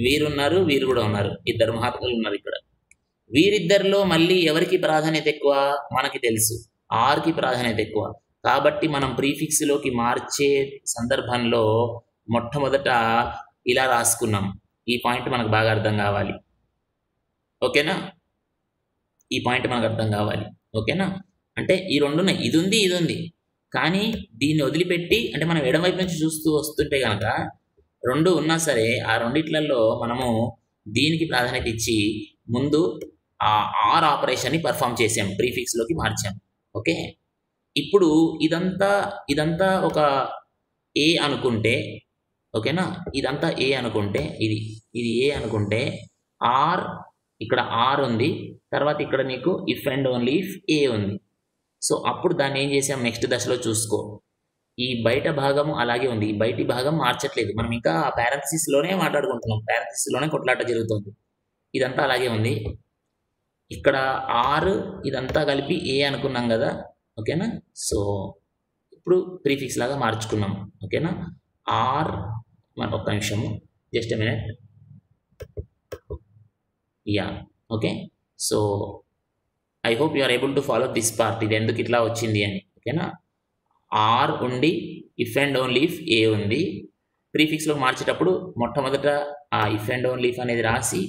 వీరున్నారు వీరు కూడా ఉన్నారు. ఇద్దరు మహాత్ములు ఉన్నారు ఇక్కడ. వీరిద్దరిలో మళ్ళీ ఎవరికి ప్రాధాన్యత ఎక్కువ? మనకి తెలుసు. ఆర్కి ప్రాధాన్యత ఎక్కువ. కాబట్టి మనం ప్రీఫిక్స్లోకి మార్చే సందర్భంలో మొట్టమొదట ఇలా రాసుకున్నాం. ఈ పాయింట్ మనకు బాగా అర్థం కావాలి. ఓకేనా? ఈ పాయింట్ మనకు అర్థం కావాలి. ఓకేనా? అంటే ఈ రెండు ఉన్నాయి ఇది ఉంది ఇది ఉంది. కానీ దీన్ని వదిలిపెట్టి అంటే మనం ఎడమవైపు నుంచి చూస్తూ వస్తుంటే కనుక రెండు ఉన్నా సరే ఆ రెండిట్లలో మనము దీనికి ప్రాధాన్యత ఇచ్చి ముందు ఆ ఆర్ ఆపరేషన్ని పర్ఫామ్ చేసాం ప్రీఫిక్స్లోకి మార్చాం. ఓకే? ఇప్పుడు ఇదంతా ఇదంతా ఒక ఏ అనుకుంటే ఓకేనా? ఇదంతా ఏ అనుకుంటే ఇది ఇది ఏ అనుకుంటే ఆర్ ఇక్కడ ఆర్ ఉంది తర్వాత ఇక్కడ నీకు ఇఫ్ అండ్ ఓన్లీ ఇఫ్ ఏ ఉంది. సో అప్పుడు దాన్ని ఏం చేసాం? నెక్స్ట్ దశలో చూసుకో. ఈ బయట భాగం అలాగే ఉంది. ఈ బయటి భాగం మార్చట్లేదు. మనం ఇంకా parenthesis లోనే మాట్లాడుకుంటున్నాం. Parenthesis లోనే కొట్లాట జరుగుతుంది. ఇదంతా అలాగే ఉంది. ఇక్కడ ఆర్ ఇదంతా కలిపి ఏ అనుకున్నాం కదా? ఓకేనా? సో ఇప్పుడు ప్రీఫిక్స్ లాగా మార్చుకున్నాం. ఓకేనా? ఆర్ మన ఒక్క నిమిషము. Just minute. Ya. Okay? So I hope you are able to follow this part ఇది ఎందుకు ఇట్లా వచ్చింది అని. ఓకేనా ఆర్ ఉండి ఇఫ్ అండ్ ఓన్లీ ఇఫ్ ఏ ఉంది. ప్రీఫిక్స్లో మార్చేటప్పుడు మొట్టమొదట ఆ ఇఫ్ అండ్ ఓన్లీ ఇఫ్ అనేది రాసి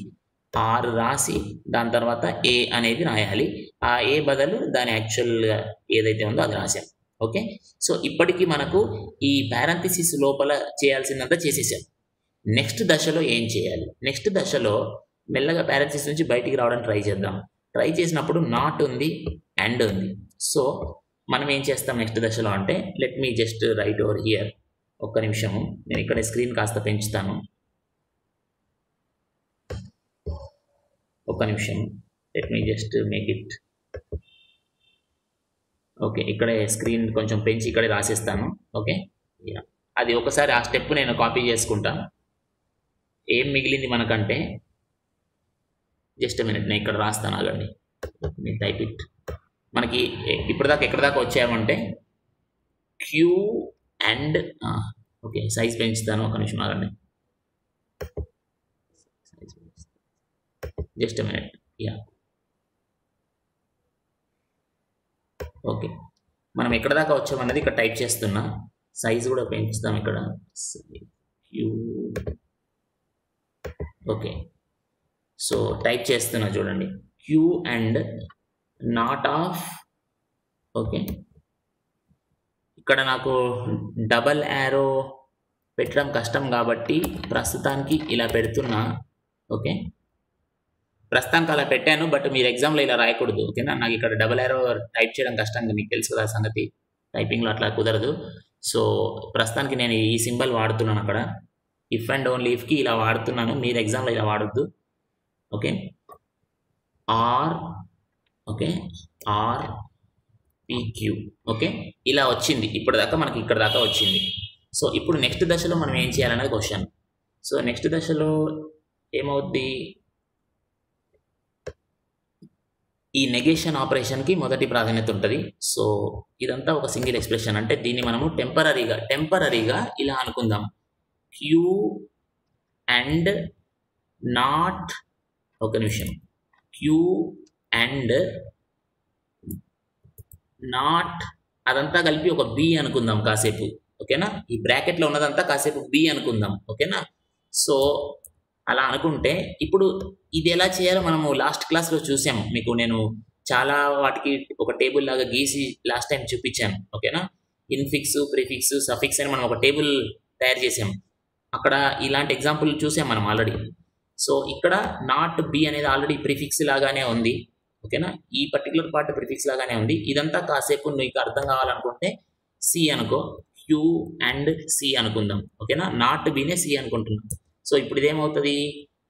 ఆర్ రాసి దాని తర్వాత ఏ అనేది రాయాలి. ఆ ఏ బదులు దాని యాక్చువల్గా ఏదైతే ఉందో అది రాశాం. ఓకే సో ఇప్పటికీ మనకు ఈ పారంథిసిస్ లోపల చేయాల్సిందంతా చేసేసాం. నెక్స్ట్ దశలో ఏం చేయాలి? నెక్స్ట్ దశలో మెల్లగా పారంథిసిస్ నుంచి బయటికి రావడానికి ట్రై చేద్దాం. ట్రై చేసినప్పుడు నాట్ ఉంది అండ్ ఉంది. సో మనం ఏం చేస్తాం నెక్స్ట్ దశలో అంటే let me just write over here ఒక్క నిమిషము. నేను ఇక్కడ స్క్రీన్ కాస్త పెంచుతాను. ఒక్క నిమిషం let me just make it okay ఇక్కడే స్క్రీన్ కొంచెం పెంచి ఇక్కడే రాసేస్తాను. ఓకే అది ఒకసారి ఆ స్టెప్ నేను కాపీ చేసుకుంటాను. ఏం మిగిలింది మనకంటే జస్ట్ మినిట్ నేను ఇక్కడ రాస్తాను ఆగండి. నేను టైప్ ఇట్. మనకి ఇప్పటిదాకా ఎక్కడ దాకా వచ్చామంటే క్యూ అండ్ ఓకే సైజ్ పెంచుతాను ఒక నిమిషం ఆగండి. Just minute yeah. ఓకే మనం ఎక్కడ దాకా వచ్చామన్నది ఇక్కడ టైప్ చేస్తున్నా. సైజ్ కూడా పెంచుతాం ఇక్కడ. Queue okay. సో టైప్ చేస్తున్నా చూడండి. Q and not of okay ఇక్కడ నాకు డబల్ యారో పెట్టడం కష్టం కాబట్టి ప్రస్తుతానికి ఇలా పెడుతున్నా. ఓకే ప్రస్తుతానికి అలా పెట్టాను బట్ మీరు ఎగ్జామ్లో ఇలా రాయకూడదు. ఓకేనా? నాకు ఇక్కడ డబల్ యారో టైప్ చేయడం కష్టంగా మీకు తెలుసు కదా సంగతి. టైపింగ్లో అట్లా కుదరదు. సో ప్రస్తుతానికి నేను ఈ సింబల్ వాడుతున్నాను అక్కడ. ఇఫ్ అండ్ ఓన్లీ ఇఫ్కి ఇలా వాడుతున్నాను. మీరు ఎగ్జామ్లో ఇలా వాడొద్దు. Okay? Or okay? Or P Q okay? ఇలా వచ్చింది. ఇప్పటిదాకా మనకి ఇక్కడ దాకా వచ్చింది. సో ఇప్పుడు నెక్స్ట్ దశలో మనం ఏం చేయాలనేది క్వశ్చన్ సో నెక్స్ట్ దశలో ఏమవుద్ది? ఈ నెగేషన్ ఆపరేషన్కి మొదటి ప్రాధాన్యత ఉంటుంది. సో ఇదంతా ఒక సింగిల్ ఎక్స్ప్రెషన్ అంటే దీన్ని మనము టెంపరీగా టెంపరీగా ఇలా అనుకుందాం. క్యూ అండ్ నాట్ ఒక నిమిషం. క్యూ అండ్ నాట్ అదంతా కలిపి ఒక బి అనుకుందాం కాసేపు. ఓకేనా? ఈ బ్రాకెట్లో ఉన్నదంతా కాసేపు బి అనుకుందాం. ఓకేనా? సో అలా అనుకుంటే ఇప్పుడు ఇది ఎలా చేయాలో మనము లాస్ట్ క్లాస్లో చూసాము మీకు నేను చాలా వాటికి ఒక టేబుల్ లాగా గీసి లాస్ట్ టైం చూపించాను. ఓకేనా? ఇన్ఫిక్స్ ప్రిఫిక్స్ సఫిక్స్ అని మనం ఒక టేబుల్ తయారు చేసాం. అక్కడ ఇలాంటి ఎగ్జాంపుల్ చూసాం మనం ఆల్రెడీ సో ఇక్కడ నాట్ బి అనేది ఆల్రెడీ ప్రిఫిక్స్ లాగానే ఉంది. ఓకేనా ఈ పర్టికులర్ పార్ట్ ప్రిఫిక్స్ లాగానే ఉంది. ఇదంతా కాసేపు నీకు అర్థం కావాలనుకుంటే సి అనుకో. క్యూ అండ్ సి అనుకుందాం. ఓకేనా నాట్ బినే సి అనుకుంటున్నాం. సో ఇప్పుడు ఇదేమవుతుంది?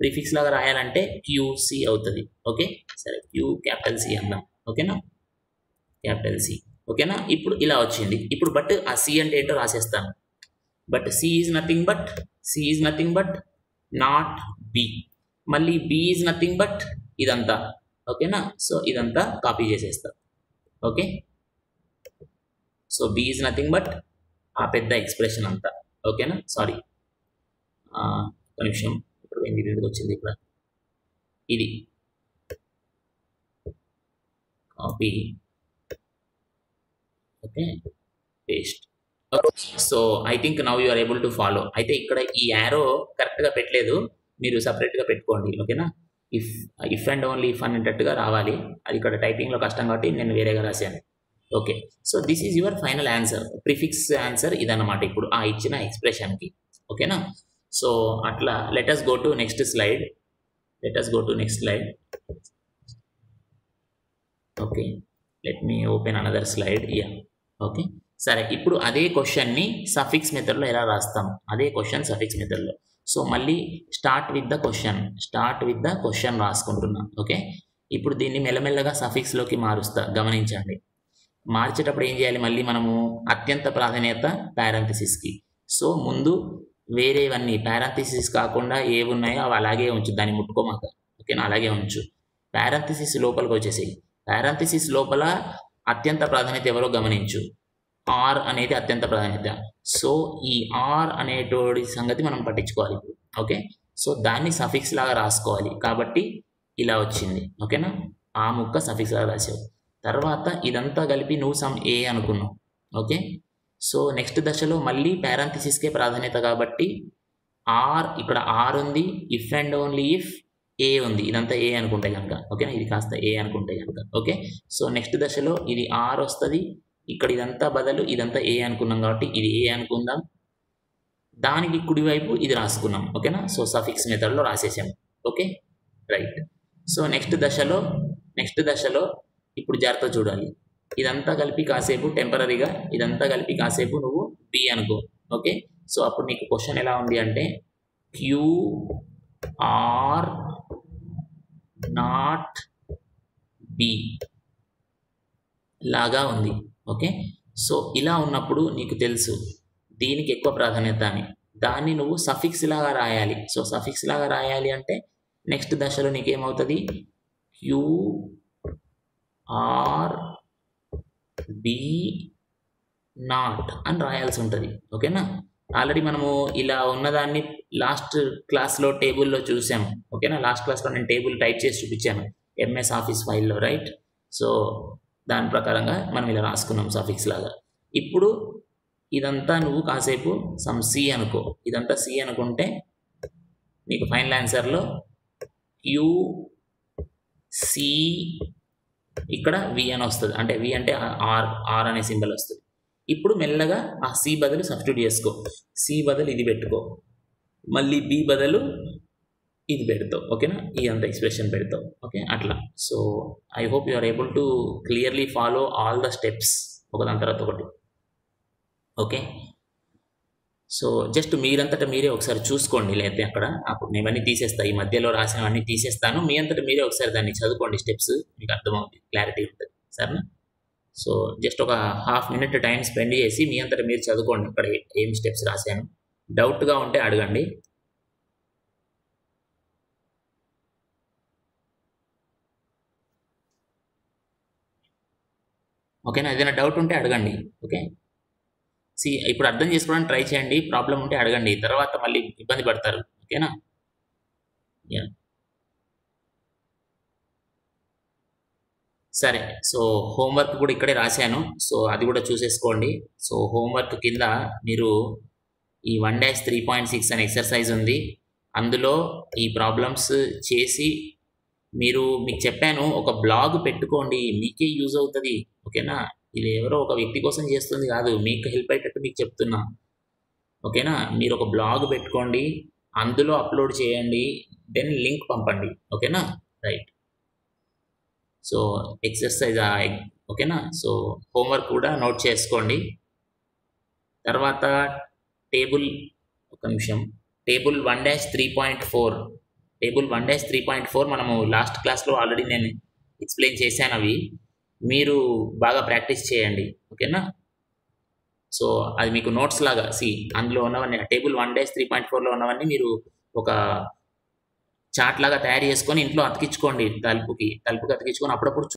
ప్రిఫిక్స్ లాగా రాయాలంటే క్యూసి అవుతుంది. ఓకే సరే క్యూ క్యాపిటల్ సి అందాం. ఓకేనా క్యాపిటల్ సి ఓకేనా ఇప్పుడు ఇలా వచ్చింది. ఇప్పుడు బట్ ఆ సి అంటే ఏంటో రాసేస్తాను. But C is nothing but C is nothing but not B మళ్ళీ బి ఈజ్ నథింగ్ బట్ ఇదంతా. ఓకేనా? సో ఇదంతా కాపీ చేసేస్తా. Okay? So B is nothing but ఆ పెద్ద ఎక్స్ప్రెషన్ అంతా. ఓకేనా? సారీ ఒక నిమిషం. ఇప్పుడు ఎన్ని వచ్చింది ఇక్కడ? ఇది. Copy okay? Paste so I think now you are able to follow అయితే ఇక్కడ ఈ యారో కరెక్ట్గా పెట్టలేదు. మీరు సపరేట్గా పెట్టుకోండి ఓకేనా if if and only if అనేటట్టుగా రావాలి. అది ఇక్కడ టైపింగ్లో కష్టం కాబట్టి నేను వేరేగా రాశాను. Okay so this is your final answer prefix answer ఇదన్నమాట ఇప్పుడు ఆ ఇచ్చిన ఎక్స్ప్రెషన్కి ఓకేనా సో అట్లా let us go to next slide let us go to next slide okay let me open another slide ya okay సరే ఇప్పుడు అదే క్వశ్చన్ని సఫిక్స్ మెథడ్లో ఎలా రాస్తాం? అదే క్వశ్చన్ సఫిక్స్ మెథడ్లో సో మళ్ళీ start with the question start with the question రాసుకుంటున్నా. Okay ఇప్పుడు దీన్ని మెల్లమెల్లగా సఫిక్స్లోకి మారుస్తా. గమనించండి. మార్చేటప్పుడు ఏం చేయాలి? మళ్ళీ మనము అత్యంత ప్రాధాన్యత పారాంథసిస్కి సో ముందు వేరేవన్నీ పారాంథసిస్ కాకుండా ఏవి ఉన్నాయో అవి అలాగే ఉంచు. దాన్ని ముట్టుకోమాక. ఓకేనా? అలాగే ఉంచు. పారాంథసిస్ లోపలికి వచ్చేసి పారాంథసిస్ లోపల అత్యంత ప్రాధాన్యత ఎవరో గమనించు. ఆర్ అనేది అత్యంత ప్రాధాన్యత. సో ఈ ఆర్ అనేటోడి సంగతి మనం పట్టించుకోవాలి. ఓకే సో దాన్ని సఫిక్స్ లాగా రాసుకోవాలి. కాబట్టి ఇలా వచ్చింది. ఓకేనా ఆ ముక్క సఫిక్స్ లాగా రాసావు. తర్వాత ఇదంతా కలిపి నువ్వు సమ్ ఏ అనుకున్నావు. ఓకే సో నెక్స్ట్ దశలో మళ్ళీ పారాంథసిస్కే ప్రాధాన్యత కాబట్టి ఆర్ ఇక్కడ ఆర్ ఉంది. ఇఫ్ అండ్ ఓన్లీ ఇఫ్ ఏ ఉంది. ఇదంతా ఏ అనుకుంటే కనుక ఓకేనా ఇది కాస్త ఏ అనుకుంటే కనుక ఓకే సో నెక్స్ట్ దశలో ఇది ఆర్ వస్తుంది. ఇక్కడ ఇదంతా బదులు ఇదంతా ఏ అనుకున్నాం కాబట్టి ఇది ఏ అనుకుందాం. దానికి కుడివైపు ఇది రాసుకున్నాం ఓకేనా? సో సఫిక్స్ మెథడ్లో రాసేసాం ఓకే? రైట్ సో నెక్స్ట్ దశలో నెక్స్ట్ దశలో ఇప్పుడు జాగ్రత్త చూడాలి. ఇదంతా కలిపి కాసేపు టెంపరీగా ఇదంతా కలిపి కాసేపు నువ్వు బి అనుకో ఓకే? సో అప్పుడు నీకు క్వశ్చన్ ఎలా ఉంది అంటే క్యూ ఆర్ నాట్ బి లాగా ఉంది. ఓకే? సో ఇలా ఉన్నప్పుడు నీకు తెలుసు దీనికి ఎక్కువ ప్రాధాన్యత అని. దాన్ని నువ్వు సఫిక్స్ లాగా రాయాలి. సో సఫిక్స్ లాగా రాయాలి అంటే నెక్స్ట్ దశలో నీకేమవుతుంది? క్యూ ఆర్ బి నాట్ అని రాయాల్సి ఉంటుంది. ఓకేనా? ఆల్రెడీ మనము ఇలా ఉన్నదాన్ని లాస్ట్ క్లాస్లో టేబుల్లో చూసాము ఓకేనా? లాస్ట్ క్లాస్లో నేను టేబుల్ టైప్ చేసి చూపించాను. ఎంఎస్ ఆఫీస్ ఫైల్లో రైట్? సో దాని ప్రకారంగా మనం ఇలా రాసుకున్నాం సఫిక్స్ లాగా. ఇప్పుడు ఇదంతా నువ్వు కాసేపు సమ్ సి అనుకో. ఇదంతా సి అనుకుంటే నీకు ఫైనల్ ఆన్సర్లో క్యూ సి ఇక్కడ వి అని వస్తుంది. అంటే వి అంటే ఆర్ ఆర్ అనే సింబల్ వస్తుంది. ఇప్పుడు మెల్లగా ఆ సి బదులు సబ్స్టిట్యూట్ చేసుకో. సి బదులు ఇది పెట్టుకో. మళ్ళీ బి బదులు ఇది పెడతావు ఓకేనా ఈ అంత ఎక్స్ప్రెషన్ పెడతావు ఓకే అట్లా. So I hope you are able to clearly follow all the steps ఒకదాని తర్వాత ఒకటి ఓకే సో జస్ట్ మీరంతటా మీరే ఒకసారి చూసుకోండి లేకపోతే అక్కడ అప్పుడు నేను ఇవన్నీ తీసేస్తా ఈ మధ్యలో రాసినవన్నీ తీసేస్తాను మీ అంతటా మీరే ఒకసారి దాన్ని చదువుకోండి స్టెప్స్ మీకు అర్థమవుతుంది క్లారిటీ ఉంటుంది సరేనా? సో జస్ట్ ఒక హాఫ్ మినిట్ టైం స్పెండ్ చేసి మీ అంతటా మీరు చదువుకోండి ఇక్కడ ఏం స్టెప్స్ రాశాను. డౌట్గా ఉంటే అడగండి ఓకేనా? ఏదైనా డౌట్ ఉంటే అడగండి. ఓకే? సి ఇప్పుడు అర్థం చేసుకోవడానికి ట్రై చేయండి. ప్రాబ్లం ఉంటే అడగండి. తర్వాత మళ్ళీ ఇబ్బంది పడతారు. ఓకేనా? యా సరే. సో హోంవర్క్ కూడా ఇక్కడే రాశాను. సో అది కూడా చూసేసుకోండి. సో హోంవర్క్ కింద మీరు ఈ one dash three point six అనే ఎక్సర్సైజ్ ఉంది. అందులో ఈ ప్రాబ్లమ్స్ చేసి మీరు మీకు చెప్పాను ఒక బ్లాగ్ పెట్టుకోండి మీకే యూజ్ అవుతుంది. ఓకేనా? ఇది ఎవరో ఒక వ్యక్తి కోసం చేస్తుంది కాదు. మీకు హెల్ప్ అయ్యేటట్టు మీకు చెప్తున్నా. ఓకేనా? మీరు ఒక బ్లాగ్ పెట్టుకోండి అందులో అప్లోడ్ చేయండి దెన్ లింక్ పంపండి. ఓకేనా? రైట్ సో ఎక్సర్సైజ్ ఓకేనా? సో హోంవర్క్ కూడా నోట్ చేసుకోండి. తర్వాత టేబుల్ ఒక నిమిషం. Table one dash three point four table one dash three point four మనము లాస్ట్ క్లాస్లో ఆల్రెడీ నేను ఎక్స్ప్లెయిన్ చేశాను అవి. మీరు బాగా ప్రాక్టీస్ చేయండి. ఓకేనా? సో అది మీకు నోట్స్ లాగా సి అందులో ఉన్నవన్నీ table one dash three point ఫోర్లో ఉన్నవన్నీ మీరు ఒక చాట్ లాగా తయారు చేసుకొని ఇంట్లో అతికించుకోండి తలుపుకి తలుపుకి అతికించుకొని అప్పుడప్పుడు